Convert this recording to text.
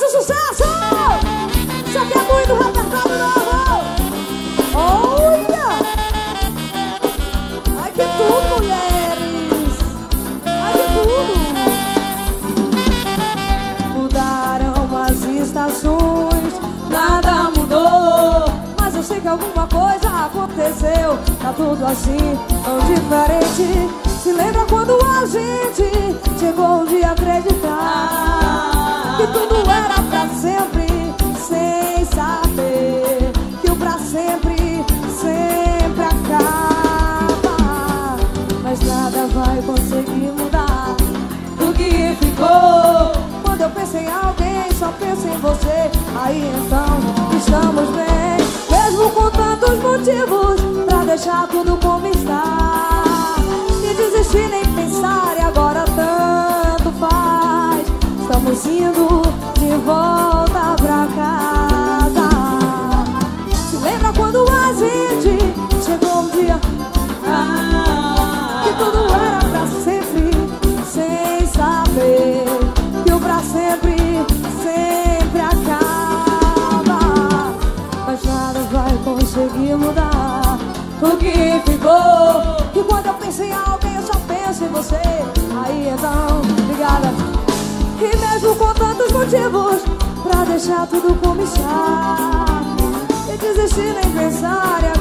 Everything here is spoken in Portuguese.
O sucesso! Só que é muito repertório novo! Olha! Ai, que tudo, mulheres! Ai, que tudo! Mudaram as estações, nada mudou. Mas eu sei que alguma coisa aconteceu. Tá tudo assim, tão diferente. Se lembra quando a gente Aí então estamos bem, mesmo com tantos motivos pra deixar tudo como está. E desistir nem pensar, e agora tanto faz. Estamos indo de volta pra casa. Se lembra quando a gente chegou um dia que vai conseguir mudar o que ficou. Que quando eu penso em alguém, eu só penso em você. Aí então, obrigada. E mesmo com tantos motivos pra deixar tudo como está. E desistir nem pensar, e.